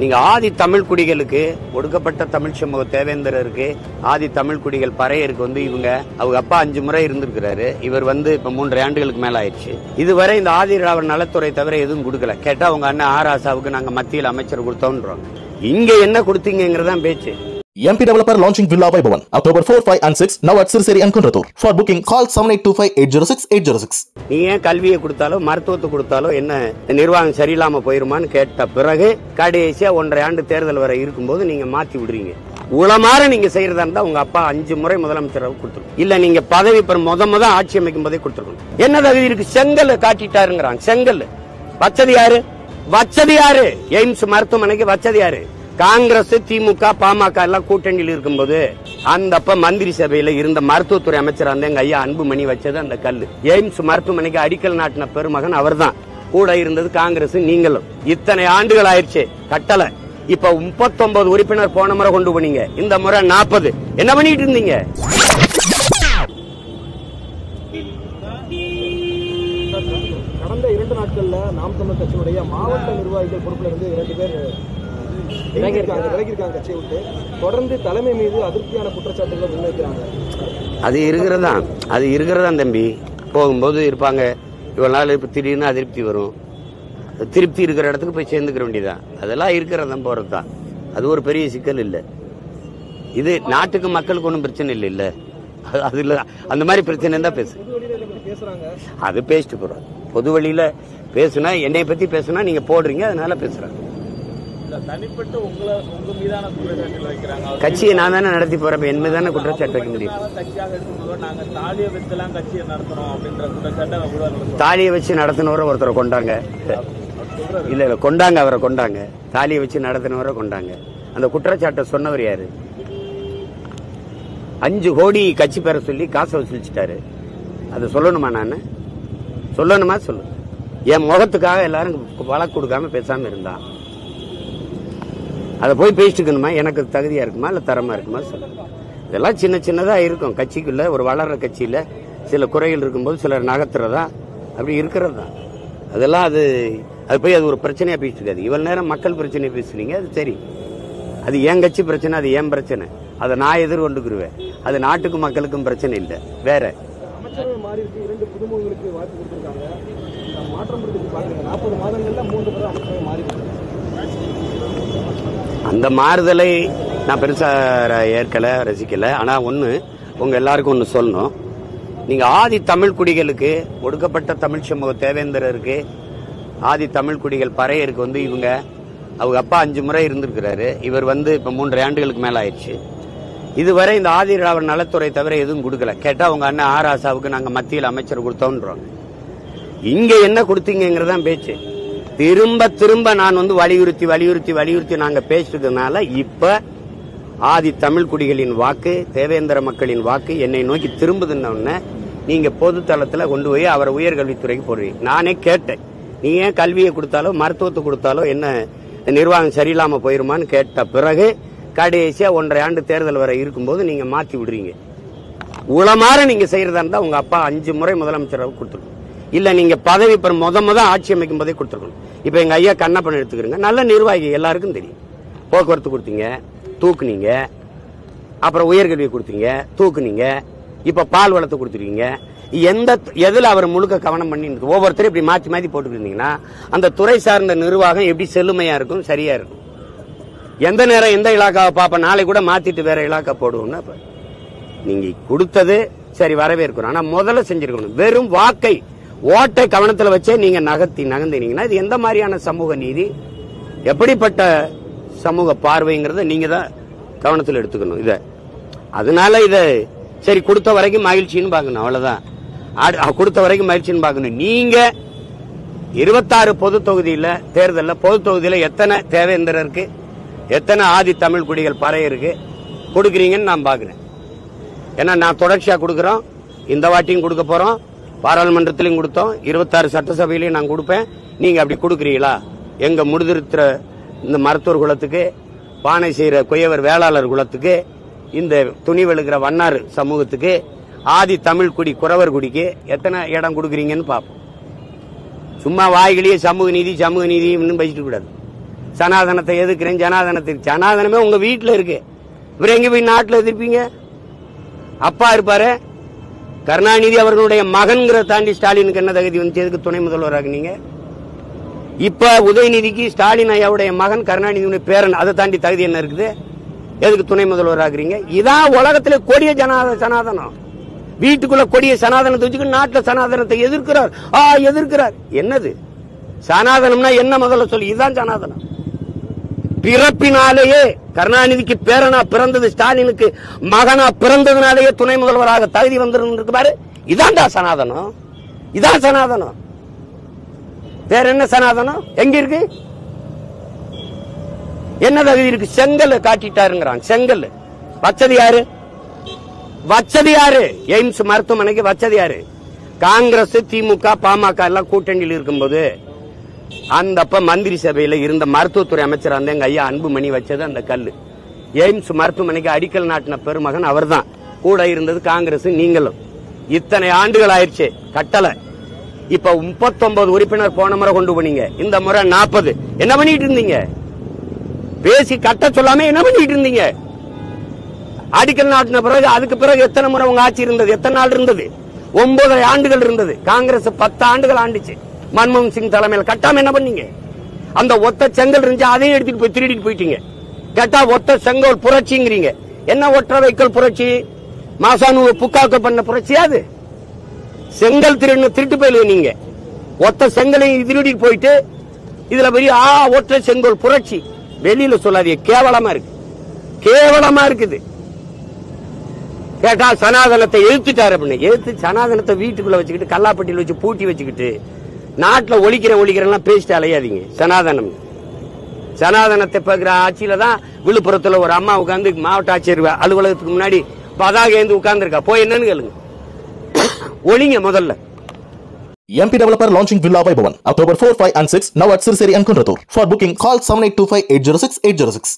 நீங்க ஆதி தமிழ் குடிகளுக்கு ஒடுக்கப்பட்ட தமிழ் சமூக தேவேந்திரருக்கு ஆதி தமிழ் குடிகள் பறையருக்கு வந்து இவங்க அவங்க அப்பா அஞ்சு முறை இருந்திருக்கிறாரு. இவர் வந்து இப்ப மூன்றரை ஆண்டுகளுக்கு மேல ஆயிடுச்சு. இதுவரை இந்த ஆதி திராவிட நலத்துறை தவிர எதுவும் கொடுக்கல. கேட்டா உங்க அண்ணன் ஆராசாவுக்கு நாங்க மத்தியில் அமைச்சர் கொடுத்தோன்றோம். இங்க என்ன கொடுத்தீங்கிறதான் பேச்சு. MP Developer launching Villa Vaibhavan October 4, 5 and 6 now at Sirseri and Kunratur. For booking call 7825 806 806. நீ ஏன் கல்வியை கொடுத்தாலோ மருத்துவத்தை கொடுத்தாலோ என்ன நிர்வாகம் சரியில்லாம போயிருமான்னு கேட்ட பிறகு கடைசியா ஒன்றரை ஆண்டு தேர்தல் வரை இருக்கும்போது நீங்க மாத்தி விடுறீங்க. உளமாற நீங்க செய்யறதா இருந்தா உங்க அப்பா அஞ்சு முறை முதலமைச்சராக கொடுத்துருக்கும் இல்ல நீங்க பதவி பெற முத முத ஆட்சி அமைக்கும் போதே கொடுத்துருக்கணும். என்ன தகுதி இருக்கு செங்கல் காட்டிட்டாருங்கிறாங்க செங்கல். வச்சது யாரு? வச்சது யாரு? எய்ம்ஸ் மருத்துவமனைக்கு வச்சது யாரு? காங்கிரஸ் திமுக பாமக எல்லாம் கூட்டணியில் இருக்கும்போது அந்த அப்ப மந்திரி சபையில இருந்த மருத்துவத்துறை அமைச்சர் அந்த எங்க ஐயா அன்புமணி வச்சது அந்த கல்லு. எய்ம்ஸ் மருத்துவமனைக்கு அடிக்கல் நாட்டின பெருமகன் அவர்தான். கூட இருந்தது காங்கிரஸ் நீங்களும். இத்தனை ஆண்டுகள் ஆயிடுச்சு. கட்டளை இப்ப முப்பத்தொன்பது உறுப்பினர் போன முறை கொண்டு போனீங்க. இந்த முறை நாற்பது என்ன பண்ணிட்டு இருந்தீங்க? கடந்த இரண்டு நாட்கள்ல நாம் தமிழ் கட்சியுடைய மாவட்ட நிர்வாகிகள் பொறுப்பில் இருந்து இரண்டு பேர் விலகியிருக்காங்க. விலகியிருக்காங்க கட்சியை விட்டு. தொடர்ந்து தலைமை மீது அதிருப்தியான குற்றச்சாட்டுகளை முன்வைக்கிறாங்க. அது இருக்கிறதா? அது இருக்கிறதா தம்பி? போகும்போது இருப்பாங்க. இவ்வளவு நாள் இப்ப திடீர்னு அதிருப்தி வரும். திருப்தி இருக்கிற இடத்துக்கு போய் சேர்ந்துக்கிற வேண்டியதான் அதெல்லாம் இருக்கிறதான் போறதுதான். அது ஒரு பெரிய சிக்கல் இல்ல. இது நாட்டுக்கு மக்களுக்கு ஒன்றும் பிரச்சனை இல்லை இல்ல. அது- இல்ல. அந்த மாதிரி பிரச்சனை இருந்தா பேசு. பேசுறாங்க? அது பேசிட்டு போறோம். பொது வழியில பேசுனா என்னை பத்தி பேசுனா நீங்க போடுறீங்க அதனால பேசுறேன் கட்சியை நான் தானே நடத்தி போறேன் என் மீது தானே குற்றச்சாட்டு வைக்க முடியும். அதனால கட்சியாக இருக்கும்போது நாங்க தாலியை வச்சுலாம் கட்சியை நடத்துறோம் அப்படின்ற குற்றச்சாட்டை அவங்க கூட தாலியை வச்சு நடத்தினவரை ஒருத்தரை கொண்டாங்க. இல்ல இல்ல கொண்டாங்க அவரை கொண்டாங்க. தாலியை வச்சு நடத்தினவரை கொண்டாங்க. அந்த குற்றச்சாட்டை சொன்னவர் யாரு? அஞ்சு கோடி கட்சி பெற சொல்லி காசை வசூலிச்சிட்டாரு. அதை சொல்லணுமா நான்? சொல்லணுமா? சொல்லு. என் முகத்துக்காக எல்லாரும் வழக்கு கொடுக்காம பேசாம இருந்தான். அதை போய் பேசிட்டுக்கணுமா? எனக்கு தகுதியாக இருக்குமா? இல்லை தரமாக இருக்குமா? சொல்லு. இதெல்லாம் சின்ன சின்னதாக இருக்கும். கட்சிக்குள்ளே ஒரு வளர்கிற கட்சியில் சில குறைகள் இருக்கும்போது சிலர் நகர்த்துறதா? அப்படி இருக்கிறது? தான் அதெல்லாம் அது அது போய் அது ஒரு பிரச்சனையாக பேசிட்டு இருக்காது நேரம் மக்கள் பிரச்சனையை பேசுனீங்க அது சரி. அது என் கட்சி பிரச்சனை அது என் பிரச்சனை. அதை நான் எதிர்கொண்டுக்குருவேன். அது நாட்டுக்கும் மக்களுக்கும் பிரச்சனை இல்லை. வேற. மாற்றம் நாற்பது மாதங்கள்ல மூன்று அமைச்சரவை மாறி அந்த மாறுதலை நான் பெருசா ஏற்கலை ஏற்கல ரசிக்கல. ஆனா உங்கள் உங்க எல்லாருக்கும் ஒன்று சொல்லணும். நீங்க ஆதி தமிழ் குடிகளுக்கு ஒடுக்கப்பட்ட தமிழ் சமூக தேவேந்திரருக்கு ஆதி தமிழ் குடிகள் பறையருக்கு வந்து இவங்க அவங்க அப்பா அஞ்சு முறை இருந்திருக்கிறாரு. இவர் வந்து இப்ப மூன்றரை ஆண்டுகளுக்கு மேல ஆயிடுச்சு. இதுவரை இந்த ஆதி திராவிட நலத்துறை தவிர எதுவும் கொடுக்கல. கேட்டா உங்க அண்ணன் ஆராசாவுக்கு நாங்க மத்தியில் அமைச்சர் கொடுத்தோம்ன்றோம். இங்க என்ன கொடுத்தீங்கிறதான் பேச்சு. திரும்ப திரும்ப நான் வந்து வலியுறுத்தி வலியுறுத்தி வலியுறுத்தி நாங்க பேசுறதுனால இப்ப ஆதி தமிழ் குடிகளின் வாக்கு தேவேந்திர மக்களின் வாக்கு என்னை நோக்கி திரும்புதுன்னு நீங்க பொது தளத்துல கொண்டு போய் அவரை உயர்கல்வித்துறைக்கு போடுவீங்க நானே கேட்டேன். நீ ஏன் கல்வியை கொடுத்தாலோ மருத்துவத்தை கொடுத்தாலோ என்ன நிர்வாகம் சரியில்லாம போயிருமான்னு கேட்ட பிறகு கடைசியா ஒன்றரை ஆண்டு தேர்தல் வரை இருக்கும்போது நீங்க மாத்தி விடுறீங்க. உளமாற நீங்க செய்யறதா இருந்தா உங்க அப்பா அஞ்சு முறை முதலமைச்சராக கொடுத்துருக்கோம் இல்ல நீங்க பதவி பெற முத முத ஆட்சி அமைக்கும் போதே கொடுத்துருக்கணும். இப்ப எங்க ஐயா கண்ணப்பன் எடுத்துக்கிறீங்க. நல்ல நிர்வாகி எல்லாருக்கும் தெரியும். போக்குவரத்து கொடுத்தீங்க தூக்குனீங்க அப்புறம் உயர்கல்வி கொடுத்தீங்க தூக்குனீங்க இப்ப பால் வளத்தை கொடுத்துருக்கீங்க. எந்த எதுல அவர் முழுக்க கவனம் பண்ணி ஒவ்வொருத்தரும் இப்படி மாத்தி மாத்தி போட்டுக்கிட்டீங்கன்னா அந்த துறை சார்ந்த நிர்வாகம் எப்படி செல்லுமையா இருக்கும் சரியா இருக்கும். எந்த நேரம் எந்த இலாக்காவை பார்ப்பேன் நாளை கூட மாத்திட்டு வேற இலாக்கா போடுவோம்னா நீங்க கொடுத்தது சரி வரவேற்கிறோம் ஆனா முதல்ல செஞ்சிருக்கணும். வெறும் வாக்கை ஓட்டை கவனத்தில் வச்சே நீங்க நகர்த்தி நகர்ந்தீங்கன்னா இது எந்த மாதிரியான சமூக நீதி? எப்படிப்பட்ட சமூக பார்வைங்கிறத நீங்க தான் கவனத்தில் எடுத்துக்கணும் இத. அதனால இத சரி கொடுத்த வரைக்கும் மகிழ்ச்சின்னு பார்க்கணும் அவ்வளவுதான். ஆடு- கொடுத்த வரைக்கும் மகிழ்ச்சின்னு பார்க்கணும். நீங்க இருபத்தாறு பொது தொகுதியில தேர்தலில் பொது தொகுதியில எத்தனை தேவேந்திரருக்கு எத்தனை ஆதி தமிழ் குடிகள் பறையருக்கு கொடுக்குறீங்கன்னு நான் பாக்குறேன் ஏன்னா நான் தொடர்ச்சியா கொடுக்குறோம். இந்த வாட்டியும் கொடுக்க போறோம். பாராளுமன்றத்திலையும் கொடுத்தோம். இருபத்தாறு சட்டசபையிலையும் நான் கொடுப்பேன். நீங்க அப்படி கொடுக்குறீங்களா? எங்க முடிதிருத்துற இந்த மருத்துவர் குலத்துக்கு பானை செய்கிற குயவர் வேளாளர் குலத்துக்கு இந்த துணி வெளுக்கிற வண்ணார் சமூகத்துக்கு ஆதி தமிழ் குடி குறவர் குடிக்கு எத்தனை இடம் கொடுக்குறீங்கன்னு பார்ப்போம். சும்மா வாய்களையே சமூக நீதி சமூக நீதி இன்னும் பேசிட்டு கூடாது. சனாதனத்தை எதிர்க்கிறேன் ஜனாதனத்துக்கு சனாதனமே உங்க வீட்டில் இருக்கு. இவர் எங்க போய் நாட்டில் எதிர்ப்பீங்க? அப்பா இருப்பாரு கருணாநிதி அவர்களுடைய மகன்கிற தாண்டி ஸ்டாலினுக்கு என்ன தகுதி வந்துச்சு? எதுக்கு துணை முதல்வராக நீங்க? இப்ப உதயநிதிக்கு ஸ்டாலின் ஐயாவுடைய மகன் கருணாநிதியுடைய பேரன் அதை தாண்டி தகுதி என்ன இருக்குது? எதுக்கு துணை முதல்வராகிறீங்க இதான் உலகத்துல கொடிய ஜனாத சனாதனம். வீட்டுக்குள்ள கொடிய சனாதனத்தை வச்சுக்கிட்டு நாட்டுல சனாதனத்தை எதிர்க்கிறார். ஆ எதிர்க்கிறார். என்னது? சனாதனம்னா என்ன முதல்ல சொல்லி? இதுதான் சனாதனம். பிறப்பினாலேயே கருணாநிதிக்கு பேரனா பிறந்தது ஸ்டாலினுக்கு மகனா பிறந்ததுனாலேயே துணை முதல்வராக தகுதி வந்திருக்கு பாரு. இதான்டா சனாதனம். இதான் சனாதனம். வேற என்ன சனாதனம்? எங்க இருக்கு? என்ன தகுதி இருக்கு? செங்கல் காட்டிட்டாருங்கிறான். செங்கல். வச்சது யாரு? வச்சது யாரு? எய்ம்ஸ் மருத்துவமனைக்கு வச்சது யாரு? காங்கிரஸ் திமுக பாமக எல்லாம் கூட்டணியில் இருக்கும்போது அந்த அப்ப மந்திரி சபையில இருந்த மருத்துவத்துறை அமைச்சர் அந்த எங்க ஐயா அன்புமணி வச்சது அந்த கல்லு. எய்ம்ஸ் மருத்துவமனைக்கு அடிக்கல் நாட்டின பெருமகன் அவர்தான். கூட இருந்தது காங்கிரஸ் நீங்களும். இத்தனை ஆண்டுகள் ஆயிடுச்சு. கட்டளை இப்ப 39 உறுப்பினர் போன முறை கொண்டு போனீங்க. இந்த முறை 40 என்ன பண்ணிட்டு இருந்தீங்க? பேசி கட்ட சொல்லாம என்ன பண்ணிட்டு இருந்தீங்க? அடிக்கல் நாட்டின பிறகு அதுக்கு பிறகு எத்தனை முறை உங்க ஆட்சி இருந்தது? எத்தனை நாள் இருந்தது? ஒன்பதரை ஆண்டுகள் இருந்தது. காங்கிரஸ் பத்து ஆண்டுகள் ஆண்டுச்சு. மன்மோகன் சிங் தலைமையில் கட்டாம என்ன பண்ணீங்க? அந்த ஒத்த செங்கல் இருந்துச்சு அதையும் எடுத்துட்டு போய் திருடிட்டு போயிட்டீங்க. கேட்டா ஒத்த செங்கல் புரட்சிங்கிறீங்க. என்ன ஒற்ற வைக்கல் புரட்சி? மாசானு புக்காக்கள் பண்ண புரட்சியா அது? செங்கல் திருடு திருட்டு போயில நீங்க. ஒத்த செங்கலையும் திருடிட்டு போயிட்டு இதுல பெரிய ஆ ஒற்றை செங்கல் புரட்சி. வெளியில சொல்லாதீங்க கேவலமா இருக்கு. கேவலமா இருக்குது. கேட்டா சனாதனத்தை எழுத்துட்டாரு அப்படின்னு. எழுத்து சனாதனத்தை வீட்டுக்குள்ள வச்சுக்கிட்டு கல்லாப்பட்டியில் வச்சு பூட்டி வச்சுக்கிட்டு நாட்டில் ஒழிக்கிற ஒழிக்கிறெல்லாம் பேசிட்டு அலையாதீங்க. சனாதனம். சனாதனத்தை பார்க்குற ஆட்சியில தான் விழுப்புரத்துல ஒரு அம்மா உட்காந்து மாவட்ட ஆட்சியர் அலுவலகத்துக்கு முன்னாடி பதாக ஏந்து உட்கார்ந்துருக்கா. போய் என்னன்னு கேளுங்க. ஒளிங்க முதல்ல. MP Developer launching Villa by October 4, 5 and 6 now at Sirseri and Kunratur. For booking call 7825 806 806.